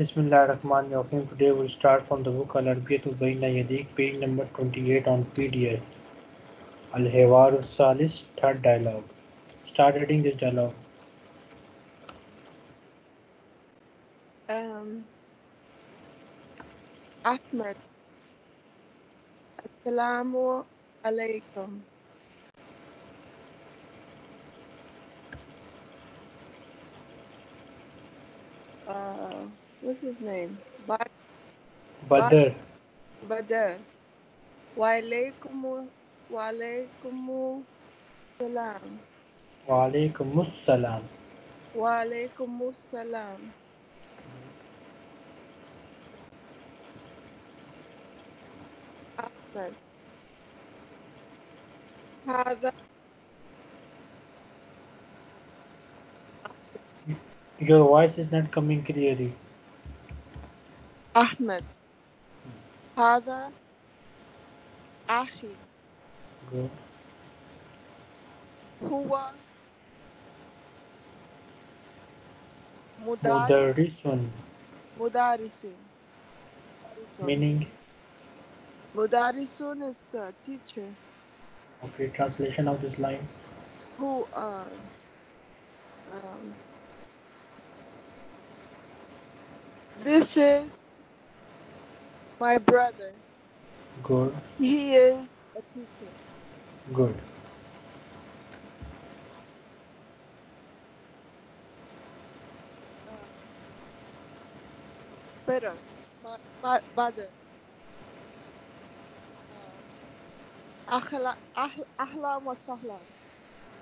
Ar-Rahim. Today we'll start from the book Al-Arbiyatul Bayna Yadik, page number 28 on PDF. Al-Hiwar al-Salis, third dialogue. Start reading this dialogue. Um, Ahmed, Assalamu alaikum. Uh, what's his name? Ba- Badr, Badr. Wa alaikum, wa alaikum salam. wa alaykum salam. Wa alaikum salam. أحمد هذا Your voice is not coming clearly. أحمد هذا أخي Good. هو مدرس Mudarrisun, مدرس meaning, مدرس is a teacher okay, translation of this line. who uh, um, this is my brother Good, he is a teacher good. better but but better أهلا أهلا أهلا وسهلا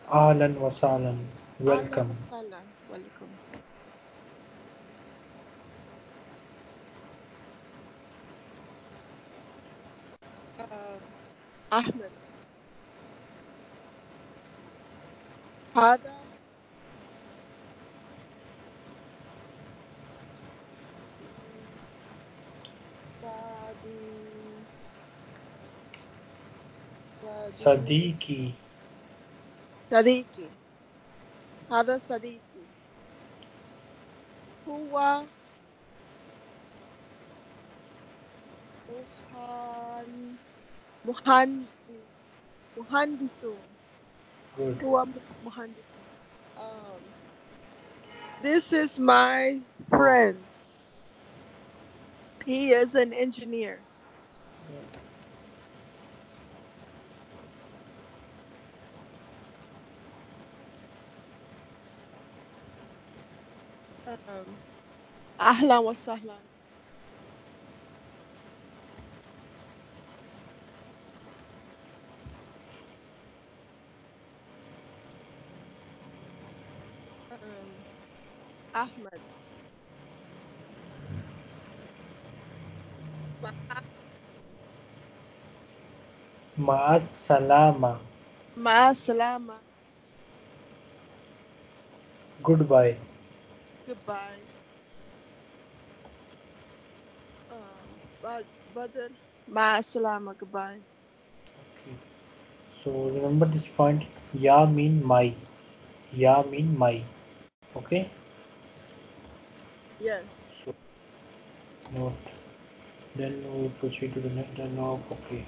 Ahlan wa sahlan. Welcome. أهلا وسهلا welcome أحمد. هذا صديق Sadiqi, صديقي. هذا صديقي. هو مهن muhandisu, muhandisu, Good. Um, this is my friend. He is an engineer. Um, Ahlan wa sahlan. um, Ahmad. Maasalama. Maasalama. Goodbye. Goodbye. Uh, Badr. Ma'as salama. Goodbye. Okay. So remember this point. Ya mean my. Ya mean my. Okay. yes So note. Then we proceed to the next and now Okay.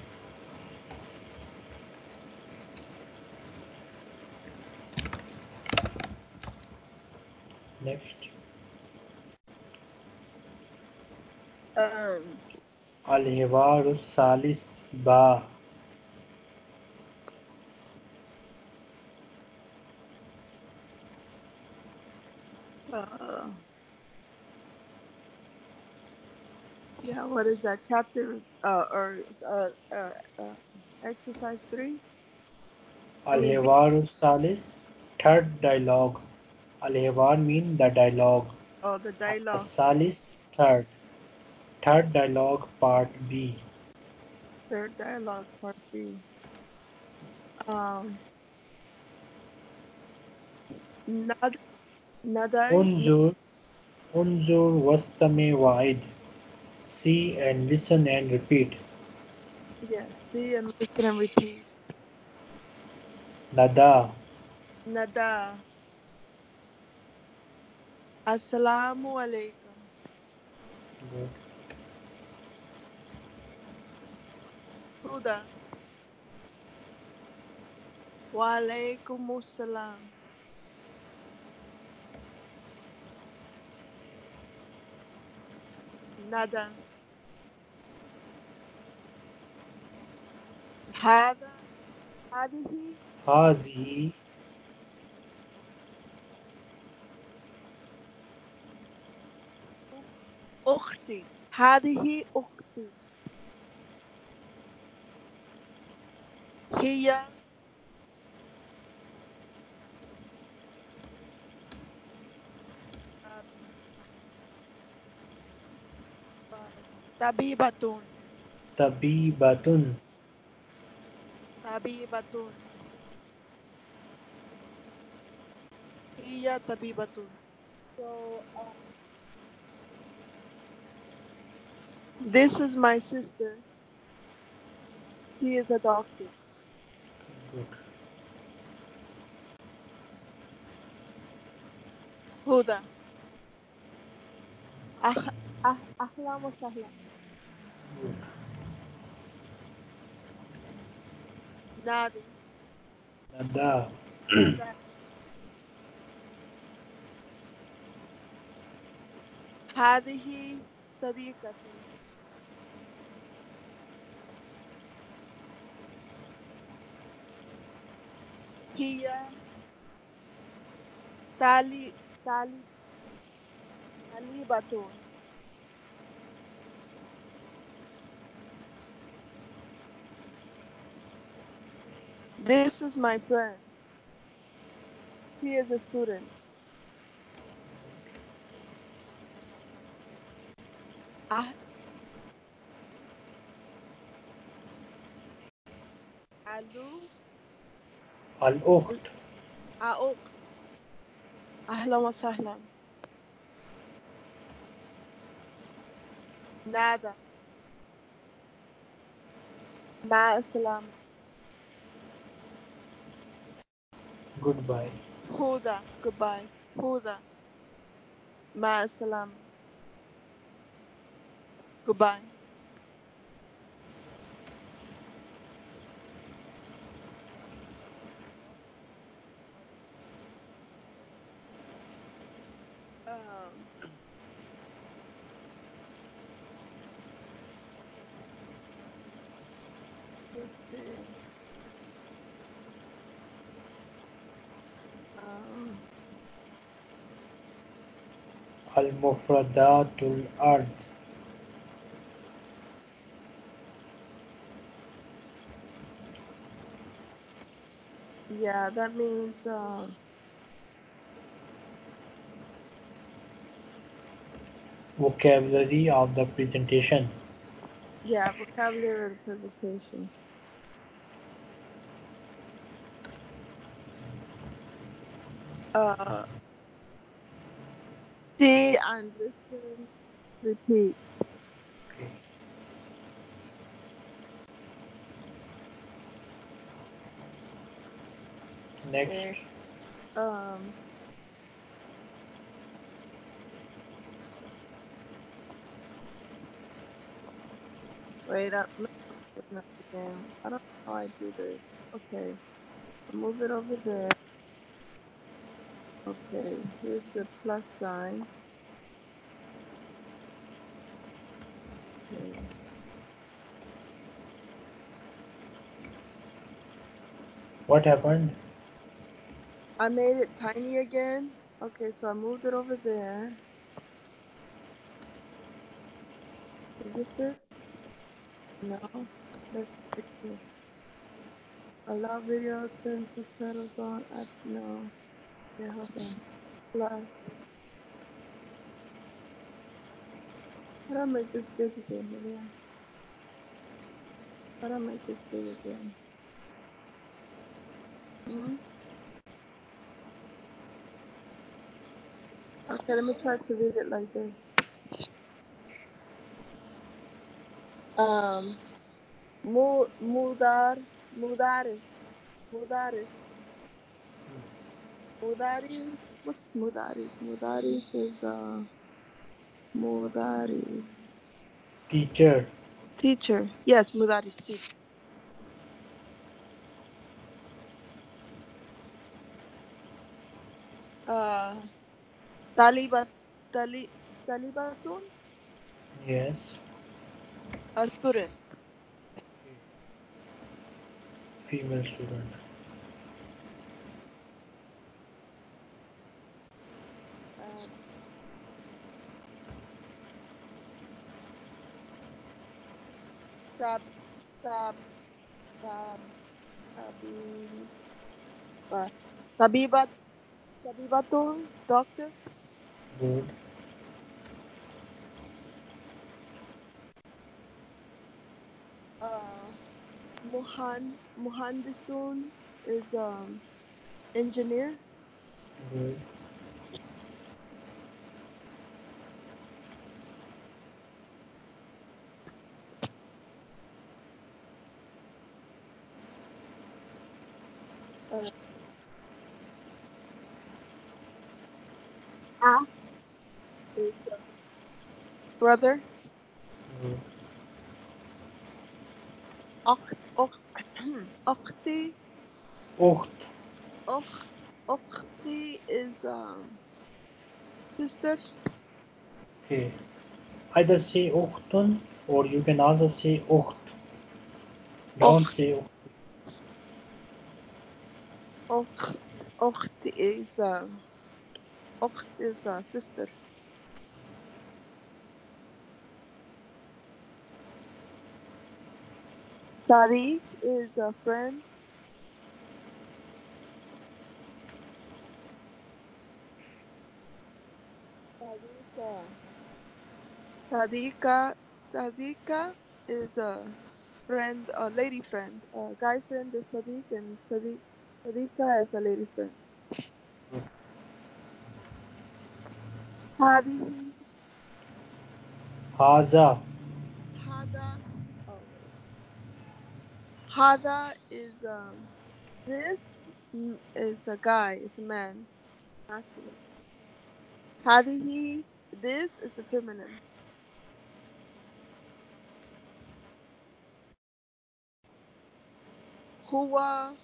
Next. um, Al-Hiwaru Salis Ba. uh, what is that chapter uh, or uh, uh, uh, exercise three Al-Hiwaru Salis. Third dialogue. Al-Hiwar mean the dialogue. oh the dialogue Salis third. Third dialogue part B. third dialogue part B um Nad Nadai Unzur, unzur wastame wa'id. See and listen and repeat. yes see and listen and repeat Nada, Nada Assalamu alaikum Good. Huda. Wa alaikum salam. ندى هذا؟ هذه؟ هذه. أختي. هذه أختي. هي Tabibatun. Tabibatun. Tabibatun. Iya tabibatun. So, um, this is my sister. He is a doctor. Good. Huda. Ah, ah, ah ahla musahla. Good. نادي ندى هذه صديقتي هي تالي تالي طالبة This is my friend. He is a student. أه... ألو الأخت أوك أهلا وسهلا نادى مع السلامة Goodbye. Huda. Goodbye. Huda. Ma'asalam. Goodbye. Um. المفردات الأرض yeah, that means uh, vocabulary of the presentation yeah, vocabulary presentation. Uh, see and listen, repeat. okay next. Um, wait up. Again. I don't know how I do this. Okay. Move it over there. Okay. Here's the plus sign. Okay. what happened I made it tiny again. Okay, so I moved it over there. Is this it? No. Let's. Allow video turn subtitles on. I, no. Plus. How do I make this big again, Maria? How do I make this big again? hmm Okay, let me try to read it like this. Um, mu, mudar, mudaris, mudaris, mudaris. What's mudaris? Mudaris is uh, Mudaris. Teacher. Teacher. Yes, Mudaris teacher. Uh, Talibat, Tali, Talibatun, Yes. a student. Female student. Sab, sab, sab, sabib, uh, sabibat, sabibatun, doctor. Good. Uh, Mohan, Mohandisun is um engineer. Good. Is uh, brother. Good. Akh, akh, akhti, Ukht. akh, akhti is um sister. Okay. Either say ukhtun or you can also say ukht. Don't Ukht. say ukht. Akht, akht is uh, akht is uh, sister. Tariq is a friend. Sadiqa. Sadiqa. Sadiqa is a friend, a lady friend. A guy friend is Sadiq, and Sadiq, Sadiqa is a lady friend. Hadi. Haza. Hada. Oh. Hada is um. This is a guy. It's a man. Hadihi. This is a feminine. Huwa.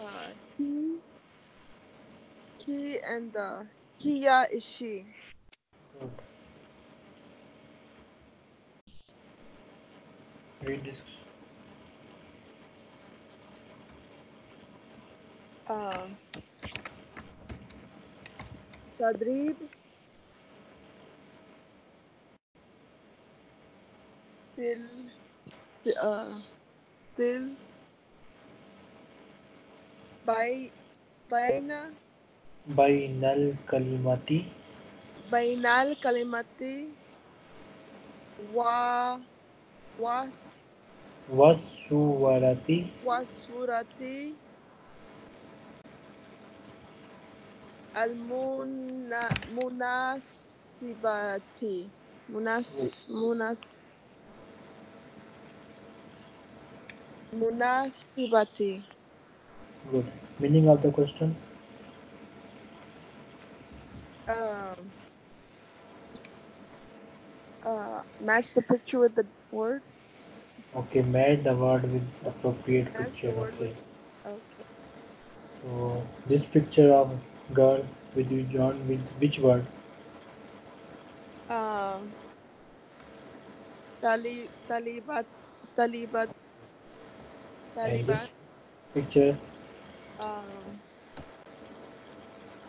Uh, he. He and uh, Hiya is she. Good. Read this. Um. Uh, til. By. Baina. बैनल कलिमति। बैनल कलिमति। वा वस वसुवरति। वसुरति। अलमुन मुनासिबति। मुनास मुनास। मुनासिबति। Good meaning of the question Um, uh, match the picture with the word. Okay, match the word with appropriate Match picture. Okay. Okay. So this picture of girl with you with which word? Um, tali, talibat, talibat, talibat. picture Um,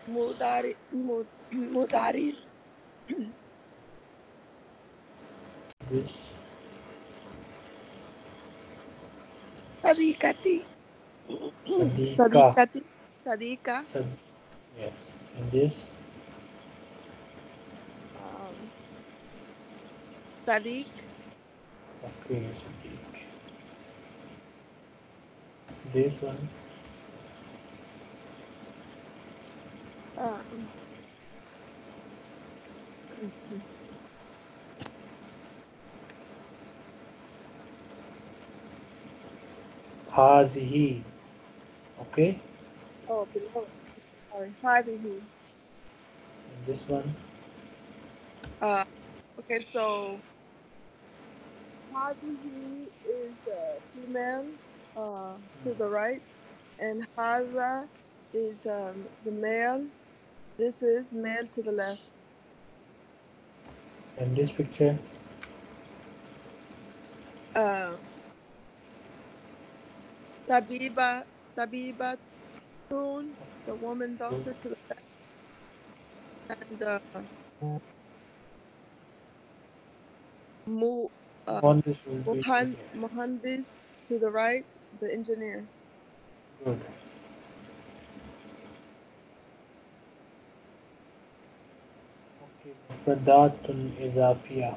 mudari, mud, mudaris. this Sadiqati. Sadiqa. Sadiqati. Sad yes. And this Um, Sadiq. okay, Sadiq. This one Um, Hazihi. Okay? oh, below. sorry, هذه. And this one, Uh, okay, so هذه is uh, female uh, to the right, and هذا is um, the male. This is male to the left. and this picture, Uh, Tabiba, Tabiba Tun, the woman doctor to the left, and uh, Mu, uh, on this will be Mohan, Mohandis to the right, the engineer. Okay, مفردات إضافية.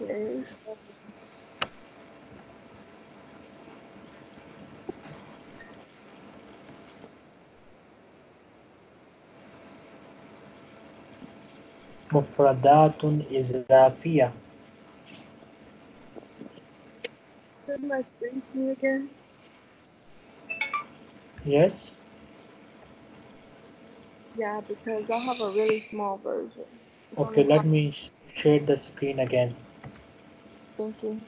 Okay. مفردات إضافية. Yes. Yeah, because I have a really small version. It's Okay, only let me sh- share the screen again. Thank you.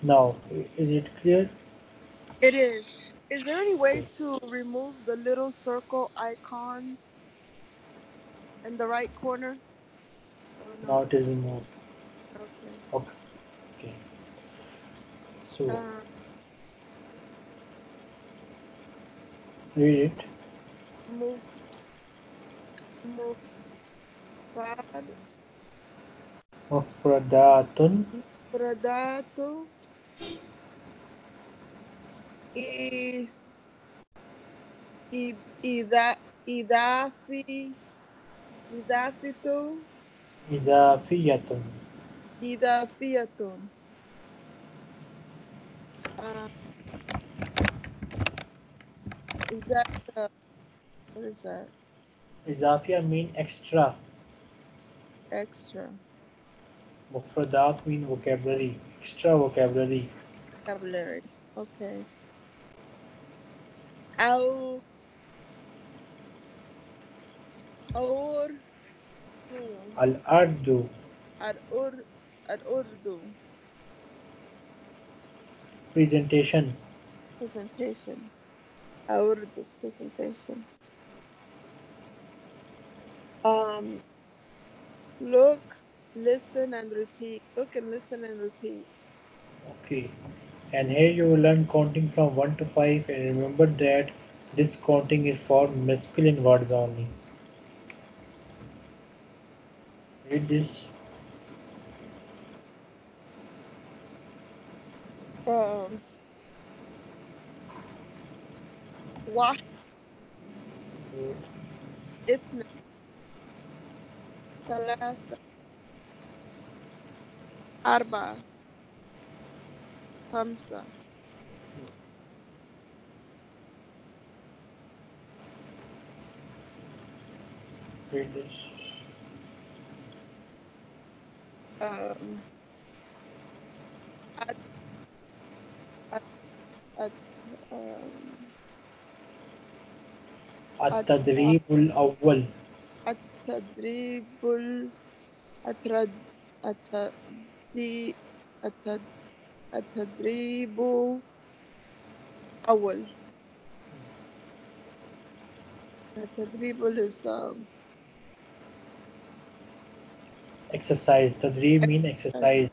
Now, i- is it clear? It is. Is there any way to remove the little circle icons in the right corner? No, it is removed. Okay. Okay. So, uh, read it. Move. Move. Of Mufradatun. Mufradatun is Id, Ida, Idafi, Idafitun. Idafiyatun. Idafiyatun. Uh, ah. is that, uh, what is that? Izafia mean extra. Extra. Mufradat mean vocabulary. Extra vocabulary. Vocabulary. Okay. Au or الأرض at ur at urdu presentation. presentation. Urdu presentation. Um, look, listen, and repeat. Look and listen and repeat. Okay. And here you will learn counting from 1 to 5 and remember that this counting is for masculine words only. Read this. Um, واحد Good. اثنين ثلاثة أربعة خمسة this. um, at, at, at, um, التدريب الأول التدريب ال- الترد التدري- التد- التدريب أول التدريب is um, exercise تدريب mean exercise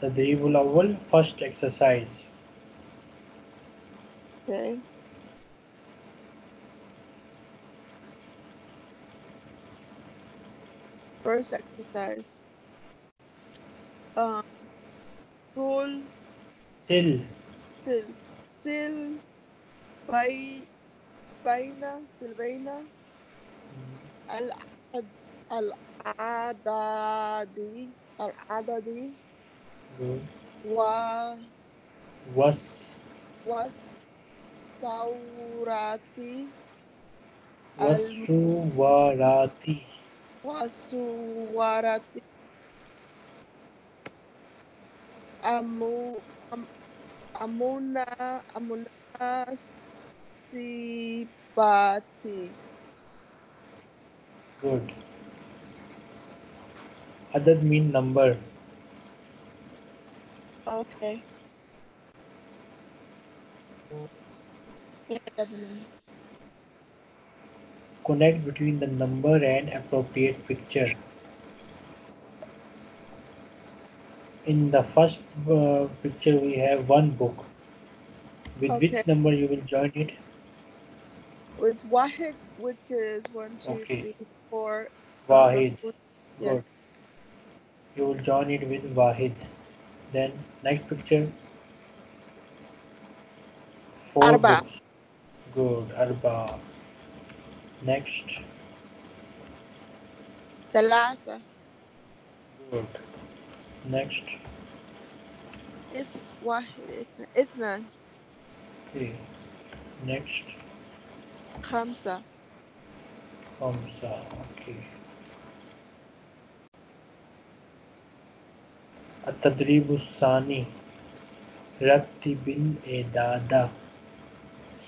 تدريب الأول first exercise okay first exercise um, طول سل. سل. سل بي بين سيل العدد العددي العددي و وس. وس ثوراتي وسواراتي وسواراتي Amu, Am, Amuna Amuna Sipati. Good. Adad mean number. Okay. Connect between the number and appropriate picture. in the first uh, picture we have one book. With okay. which number you will join it? With wahid which is one, two, okay. three, four. wahid. yes. You will join it with wahid. Then next picture. Four arba. books. good arba. Next. The last. Good. Next. إث واحد إثنان- اثنان Okay. Next. خمسة Hamza. Okay. التدريب الثاني رتب الإعداد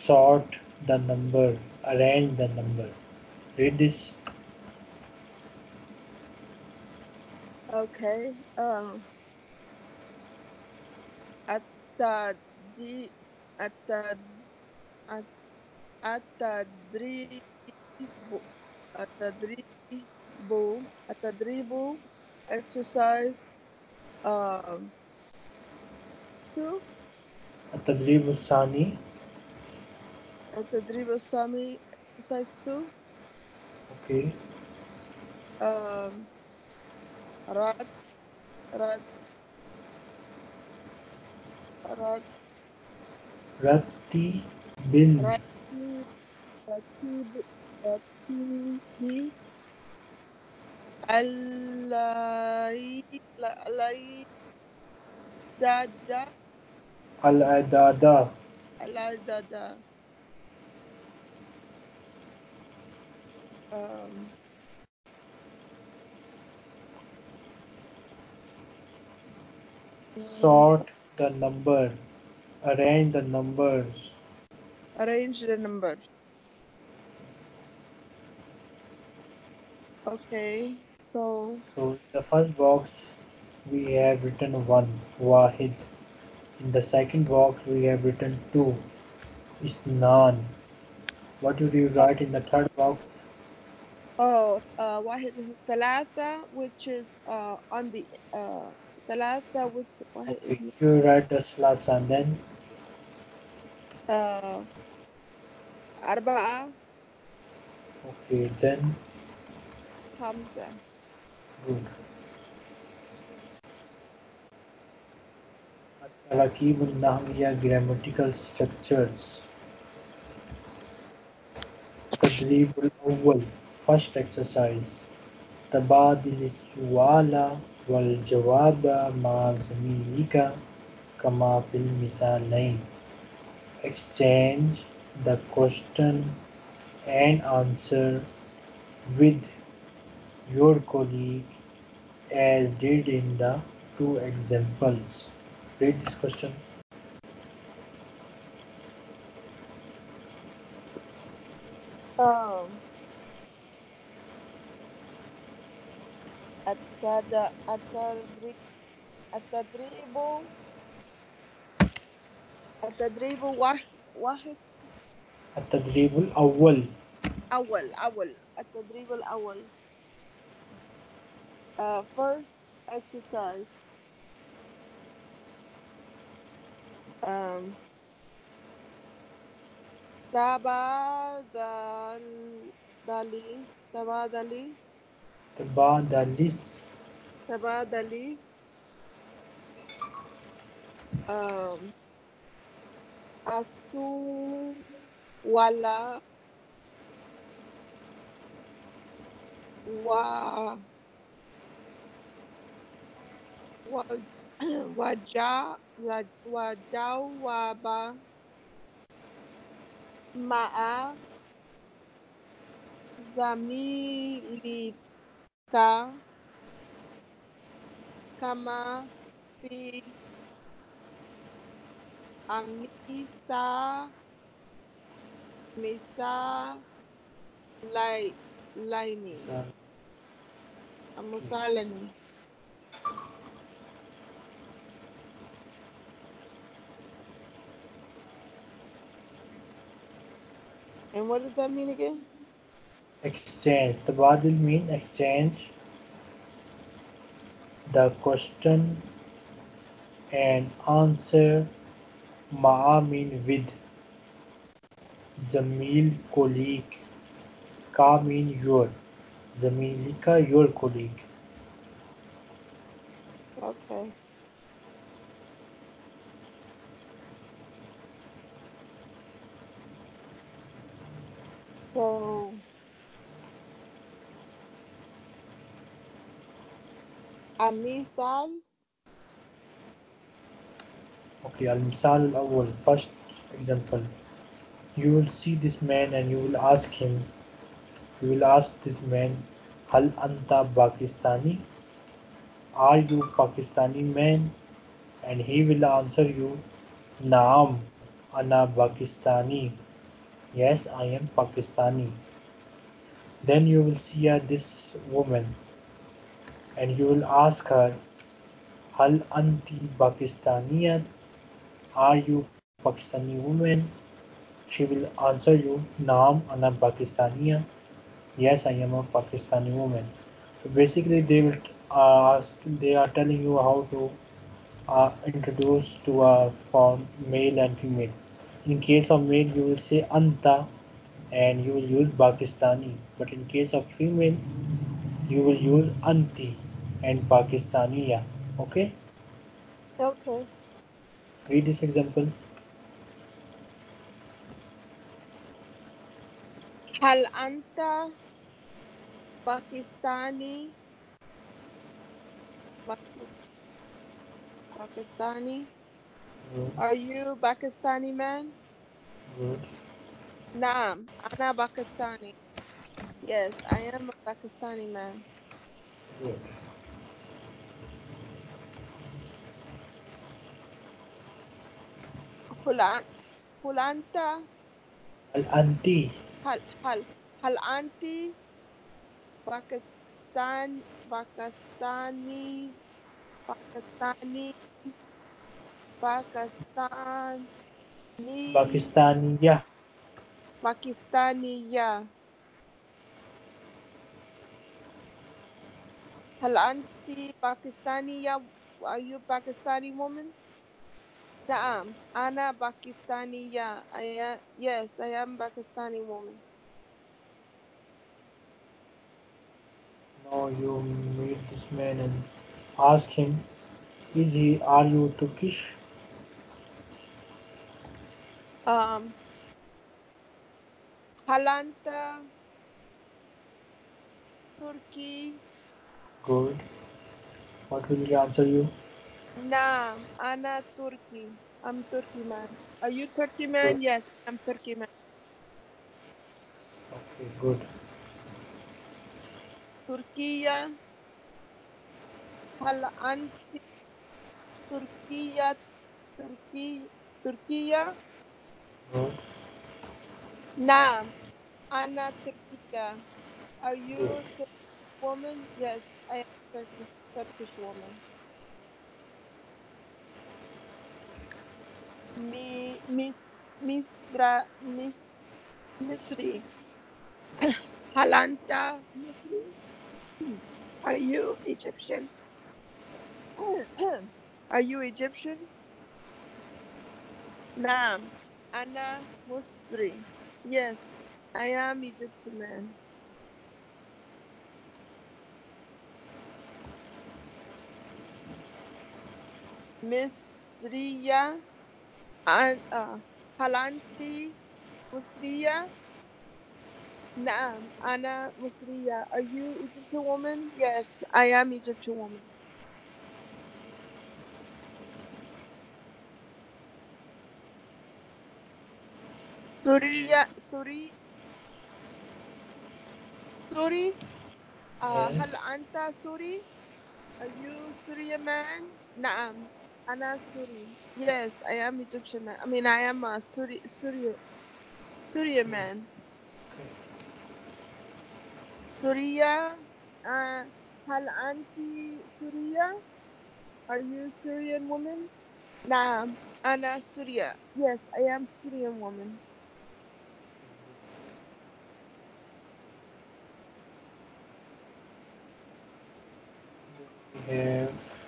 sort the number arrange the number read this Okay. Um. التدريب التد التدريب التدريب التدريب exercise um two التدريب الثاني التدريب الثاني exercise two okay um رد رد. رد. رتي بال رتي رتي رتي الأعداد الأعداد الأعداد um, sort the number, arrange the numbers. Arrange the number. Okay, so. So the first box we have written one, wahid. In the second box we have written two, isnan. What did you write in the third box? Oh, uh, wahid which is uh, on the. Uh, ثلاثة which واحد Okay, you write the slash and then uh, أربعة okay then خمسة good. التراكيب النحوية grammatical structures التدريب الأول first exercise تبادل السؤال والجواب مع زميلك كما في المثالين exchange the question and answer with your colleague as did in the two examples read this question um, التدريب التدريب واحد واحد. التدريب الأول. أول أول. التدريب الأول. Uh, first exercise. Um, تبادل دلي تبادلي تبادلس تبادليس um, أسو ولا و وال waja la- wajawaba zamilika kama fi amisa misa lai laini. Amusalani and what does that mean again Exchange. Tabadil mean exchange. The question and answer. Ma'a mean with. Zamil colleague. Ka mean your. Zamilika your colleague. okay so amisal Okay, al-misal al-awwal, first example. You will see this man and you will ask him, you will ask this man, Hal anta Pakistani? Are you Pakistani man? And he will answer you, Naam, ana Pakistani. Yes, I am Pakistani. Then you will see uh, this woman and you will ask her, Hal anti Pakistaniyat? Are you Pakistani woman? She will answer you, Naam, ana Pakistaniya. Yes, I am a Pakistani woman. So basically, they will ask, they are telling you how to uh, introduce to a form male and female. In case of male, you will say Anta and you will use Pakistani. But in case of female, you will use Anti and Pakistaniya. Okay? Okay. Read this example. Hal anta Pakistani Pakistani? Good. Are you Pakistani man? Good. Naam, ana Pakistani. Yes, I am a Pakistani man. Good. هل أن- هل أنت Al-Anti. هل هل هل أنت باكستان باكستاني باكستاني باكستاني Pakistaniya. باكستانية هل أنت باكستانية Are you Pakistani woman? Naam, Ana Pakistani, yeah. I am, yes, I am Pakistani woman. Now you meet this man and ask him, is he, are you Turkish? Um, Halanta, Turkey. Good. What will he answer you? Nah, Anna Turkey. I'm Turkey man. Are you Turkey man? Good. Yes, I'm Turkey man. Okay, good. Turquía, Halanti, Turkey, Turkey. Turquía. No. Nah, Anna Turquía. Are you Turkish woman? Yes, I am Turkish, Turkish woman. mi, mis, misra, mis, Misri, Halanta, are you Egyptian? Are you Egyptian? Naam, Anna Musri. Yes, I am Egyptian man. Misriya Ah, Halanti Musriya. Naam, Ana Musriya. Are you Egyptian woman? Yes, I am Egyptian woman. Suriya, Suri, Suri, uh, yes. هل Are you Suriya man? Naam. Anna Suri. Yes, I am Egyptian. I mean, I am a Suri, Suri, man. Suria, uh, hal anti Suria? Are you Syrian woman? Nah, Anna Suria. Yes, I am Syrian woman. Yes.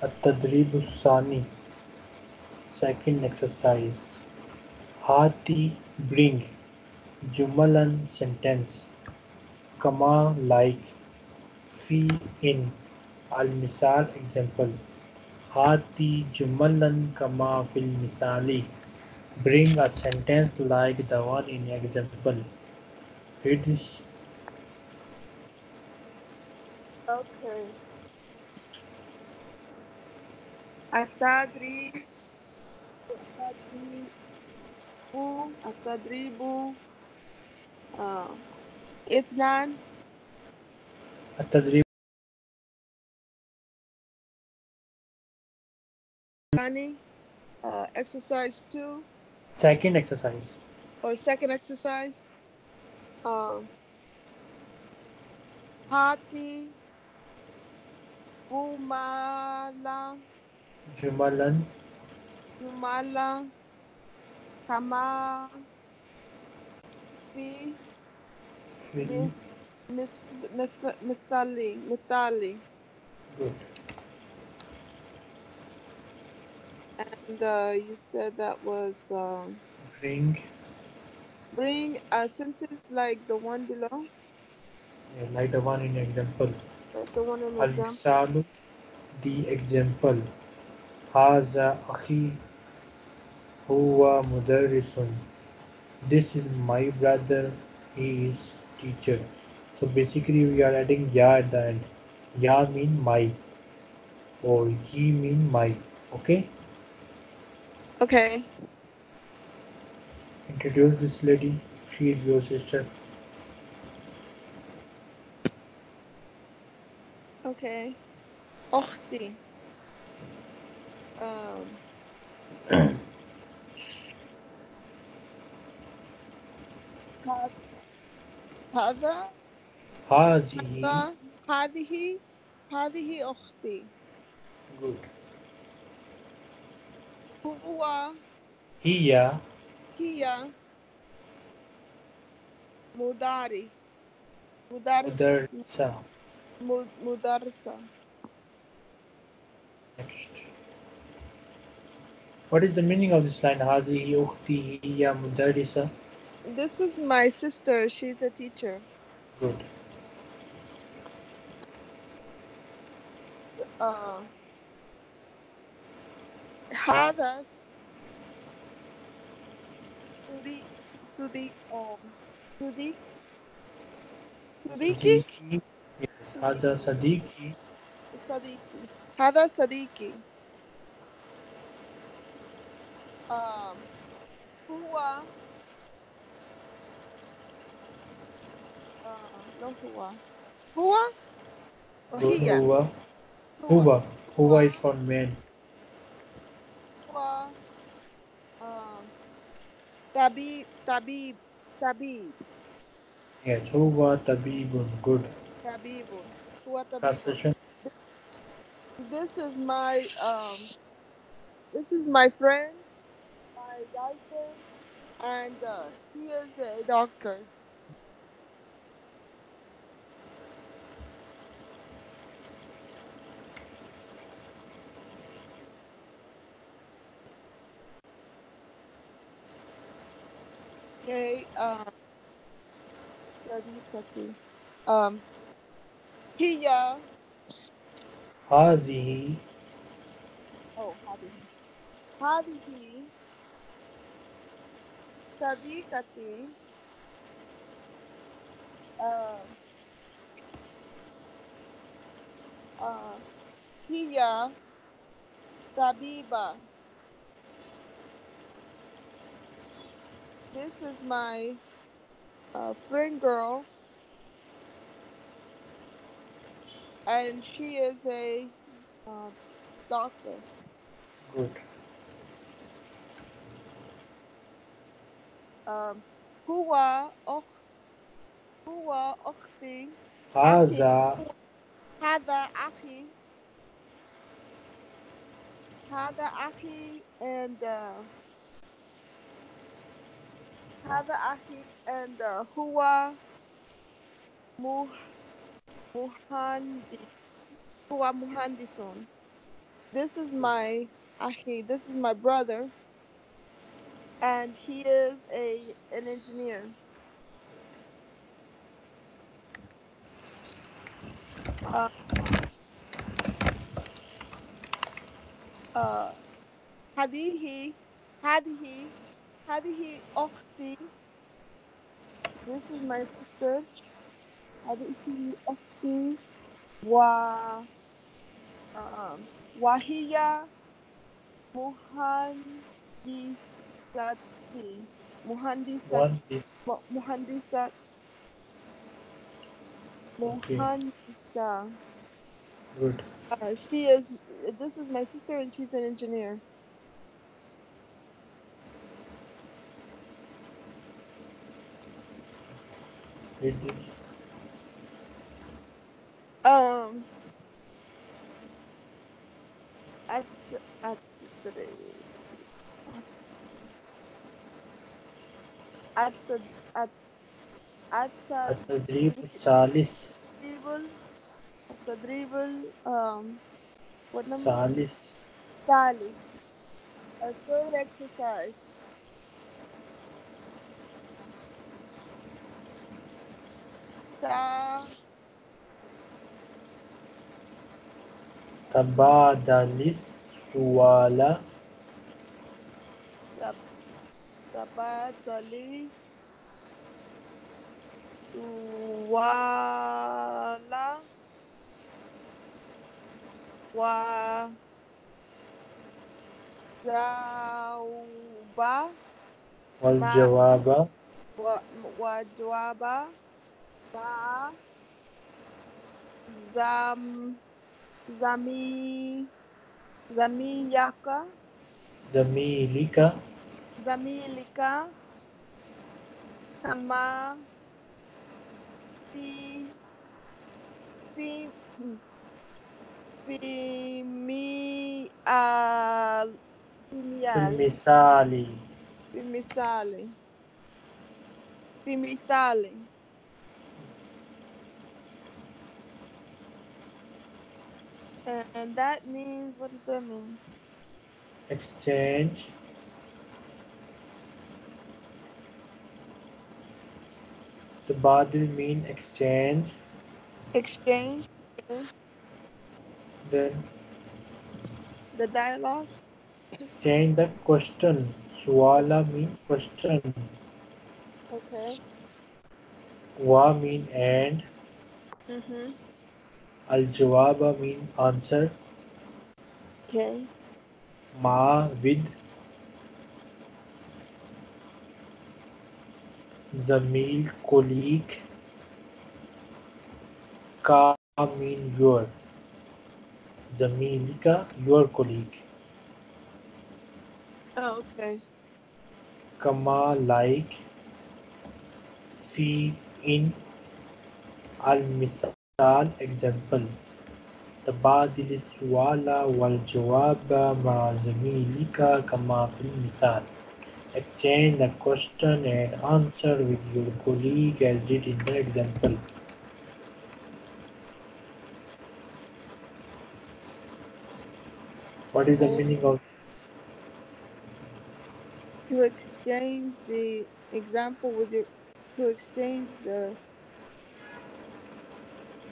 At-Tadrib Second exercise. Hati bring. Jumal and sentence. Kama like. Fi in. Al-Misal example. Hati jumalan kama fil misali. Bring a sentence like the one in example. Read this. Okay. التدريب التدريب التدريب آه. اثنان التدريب ثاني uh, exercise two second exercise or second exercise um, hati gumala Jumalan. Jumala. Kama. Fi. Fi. Misali. Misali. Good. And uh, you said that was. Um, uh, bring. Bring a sentence like the one below. Yeah, like the one in example. Like the one in example. The example. هذا أخي هو مدرس this is my brother he is teacher so basically we are adding ya at the end ya mean my or he mean my okay okay introduce this lady she is your sister okay أختي um, ه- هذا هذه هذا هذه هذه أختي good هو هي هي مدرس مدرس مدرسة م- مدرسة Next. What is the meaning of this line? هذه أختي هي مدرسة. This is my sister. She's a teacher. Good. Uh, هذا صديق صديق um, صديق صديقي صديقي. Yes. هذا صديقي. صديقي هذا صديقي um, Hua. Uh, no Hua. Hua? Or Hua. Hua. Hua is for men. Hua. Um, tabi, tabi, tabi. Yes, Hua Tabibun. Good. Tabibun. Hua Tabibun. Translation. This, this is my um, this is my friend my writer and uh, he is a doctor okay um صديقتي um هي هذه oh هذه هذه صديقتي uh, uh, هي طبيبة this is my uh, friend girl, and she is a uh, doctor. Good. هو أخ هو أختي هذا هذا أخي هذا أخي and uh, هذا أخي and uh, هو مه مهندس هو مهندسون This is my أخي This is my brother and he is a an engineer uh, uh, هذه هذه هذه أختي This is my sister هذه أختي و um, وهي مهندستي مهندسة Muhandisati, Muhandisat, Muhandisat, Muhandisa. Good. Uh, she is, this is my sister and she's an engineer. Um, at, at Today. at at the التدريب الثالث dribble at the dribble um what number ثالث Sally. A third exercise. Ta تبادل السؤال Kapatolis Wala Wa Jawaba Wa Jawaba Wa Jawaba Ba Zam Zami Zami Yaka Zamilika, Sama, Pi, Pi, Pimi, al, Pimisali. Pimisali. Pimisali. And that means, what does that mean? Exchange. The badil mean exchange. Exchange. Then. The dialogue. Change the question. Swala mean question. Okay. Wa mean and. Mm-hmm. Al jawaba mean answer. Okay. Ma with zamil colleague ka mean your zamilika your colleague Oh, okay. kama like see in al misal example تبادل السؤال والجواب مع زميلك كما في المثال exchange the question and answer with your colleague as did in the example. What is the meaning of To exchange the example with your to exchange the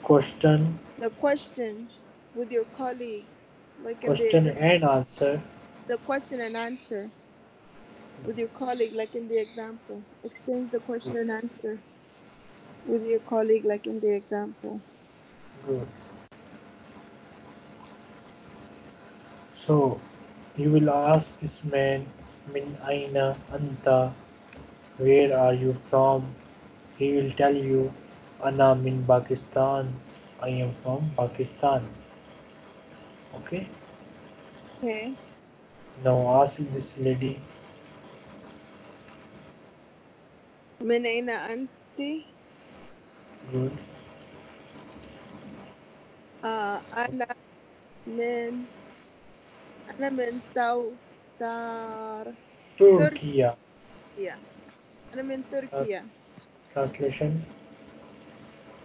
question? The question with your colleague, like question and answer. The question and answer with your colleague, like in the example. Exchange the question and answer with your colleague, like in the example. Good. So you will ask this man, Min Aina Anta, where are you from? He will tell you, Ana min Pakistan. I am from Pakistan. Okay. Okay. Now ask this lady. Menina Auntie. Good. Uh, ala men ala men sautar Turkey. Yeah. Ala men Turkey. Translation.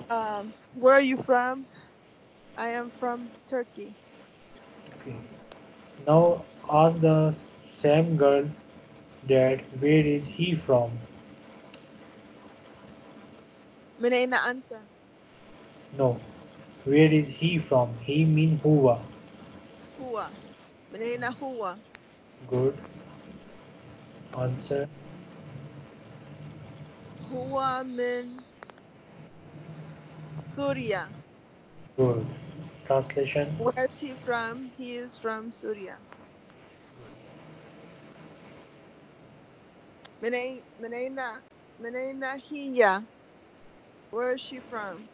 Um, where are you from? I am from Turkey. Okay. Now ask the same girl that where is he from? من أين أنت؟ No. Where is he from? He mean huwa. هو من أين هو؟ Good. Answer. هو من سوريا Good. Translation. Where is he from? He is from Syria. من أين من أين من أين هي? where is she from?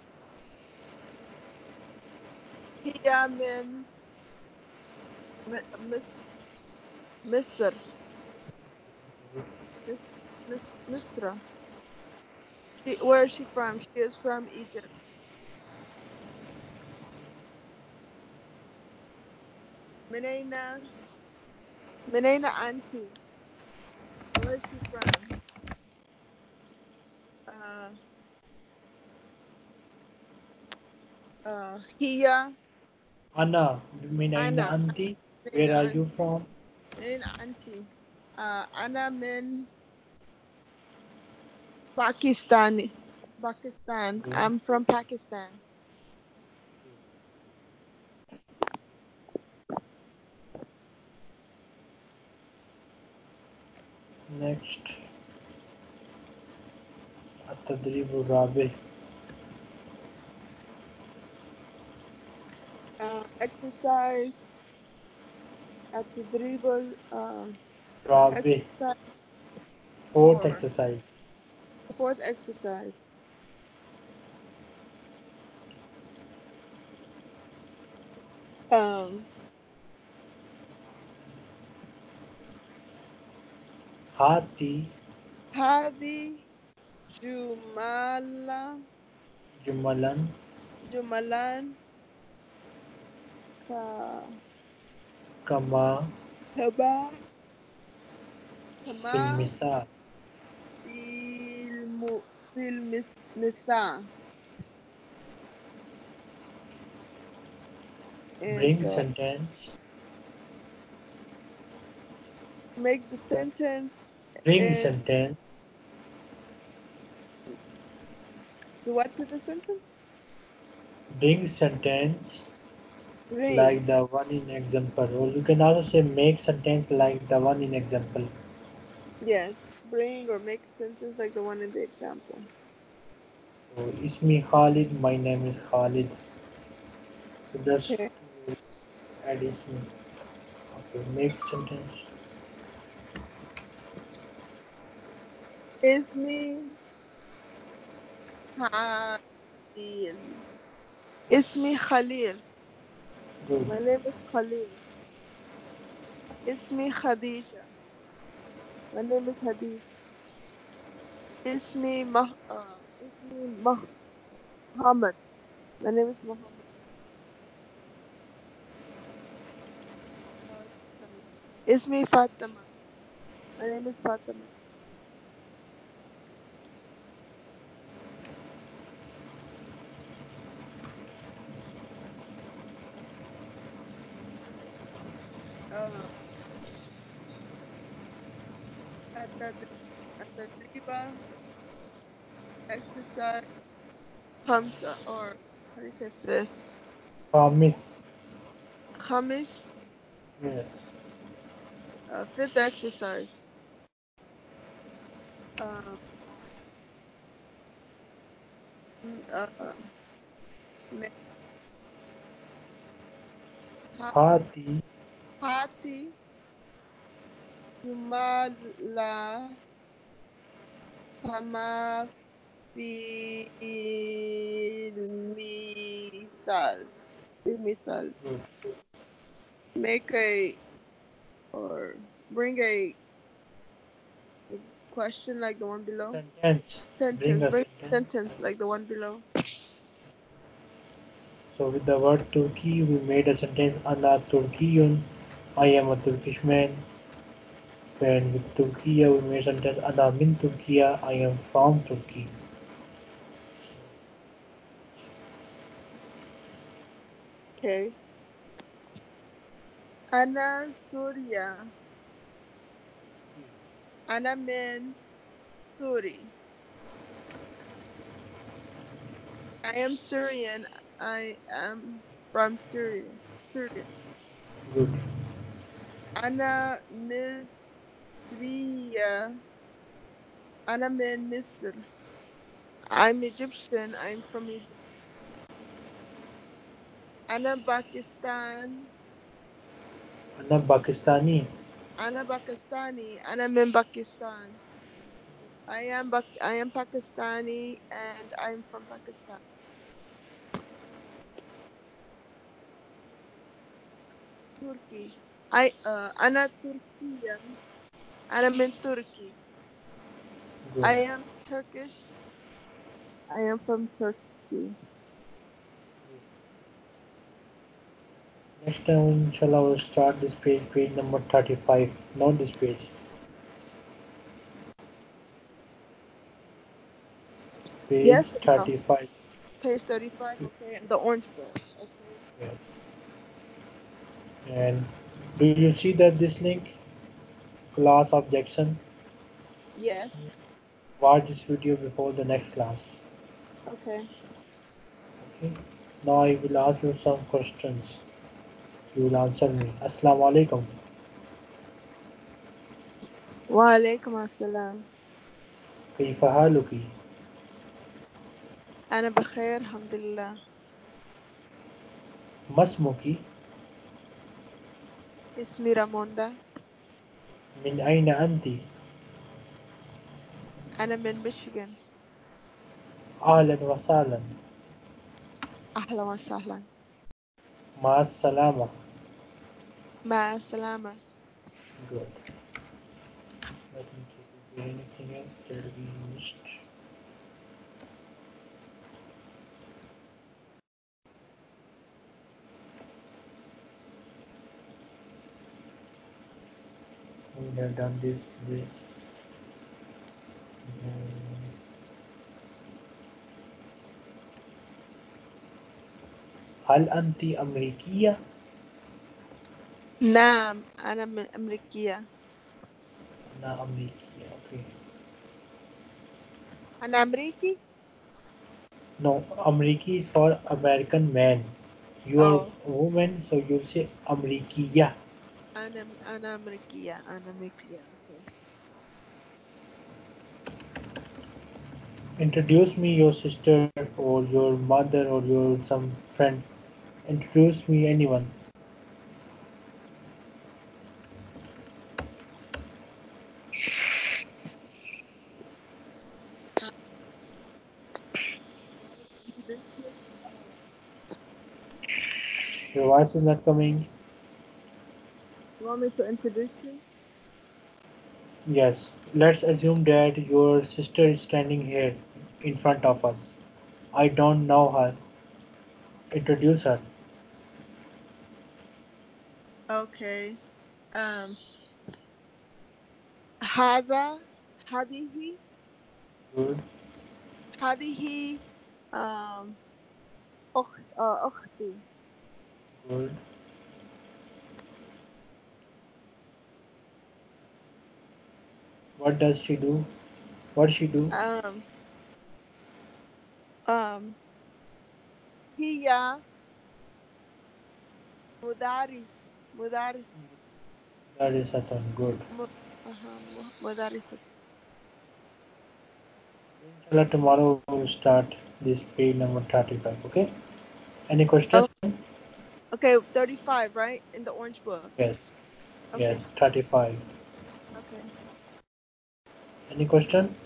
Hiya min Misr. Misra. Where is she from? She is from Egypt. Menena. Menena Auntie. Where is she from? Uh, uh, here. Anna, you mean Anna, Anna. auntie? Where are you from? In auntie. Uh, Anna mean Pakistan. Pakistan. I'm from Pakistan. Next, Atadrib Rabi. exercise, at the dribble. Um, Probably. Exercise. Fourth four. exercise. Fourth exercise. Um, Hadi. Hadi. Jumala. Jumalan. Jumalan. Ka. Kama. Kaba. Kama. Filmisa. Filmu. Filmisa. Bring uh, sentence. Make the sentence. Bring eh. sentence. Do what to the sentence? Bring sentence Right. Like the one in example. Or you can also say make sentence like the one in example. Yes, bring or make sentence like the one in the example. So, Ismi Khalid, my name is Khalid. So just okay. add Ismi. Okay, make sentence. Ismi Khalid. Ismi Khalil. My name is Khalil. Ismi Khadija. My name is Khadija. Ismi Mah. Uh, Ismi Mah. Muhammad. My name is Muhammad. Ismi Fatima. My name is Fatima. the Neva exercise Hamza or how do you say this? Hamis. Hamis. Yes. Uh, fifth exercise. Uh, uh, Hati. Hati. jumla كما في المثال المثال Good. make a or bring a, a question like the one below Sentence. sentence Bring a bring sentence. sentence like the one below So with the word Turkey, we made a sentence Ana Turkiyun. I am a Turkish man. Then with Turkiya we made sentence Ana min Turkiya, I am from Turkey. Okay. Ana Surya. Ana min Suri. I am Syrian. I am from Syria. Syria. Good. Ana Miss مصرية أنا من مصر I'm Egyptian I'm from Egypt أنا باكستان Ana Pakistani. أنا باكستاني أنا من باكستان I am Bak- I am Pakistani and I'm from Pakistan Turkey I uh, أنا تركيا and I'm in Turkey. Good. I am Turkish. I am from Turkey. Next time, inshallah, we'll start this page, page number 35, not this page. Page yes, 35. No. Page 35, okay, and the orange book. Okay. Yeah. And do you see that this link? Class objection. yes Watch this video before the next class. okay Okay. Now I will ask you some questions. You will answer me. Assalamu alaikum. وعليكم السلام كيف حالك؟ أنا بخير الحمد لله ما اسمك؟ اسمي راموندا من أين أنت؟ أنا من ميشيغان أهلا وسهلا. أهلا وسهلا مع السلامة. مع السلامة Good. Let me check if anything else that we missed. We have done this, this. Um, هل أنت أمريكية؟ نعم أنا من أمريكية أنا أمريكية. Okay. أنا أمريكي No, Ameriki is for American man. You are Oh. a woman, so you'll say Amerikiya. Anam Anamrikia, Introduce me your sister or your mother or your some friend. Introduce me anyone. Your voice is not coming want me to introduce you? Yes. Let's assume that your sister is standing here in front of us. I don't know her. Introduce her. Okay. Um. Hada, Hadihi. Good. Hadihi, um, Ukhti. Uh, Good. What does she do? What she do? Um. Um. Hiya. Mudaris. Mudaris. Mudarisatan. Good. Uh-huh. Inshallah, tomorrow we'll start this page number 35. Okay. Any question? Oh. Okay, 35, right? In the orange book. Yes. Okay. Yes, 35. Okay. Any question?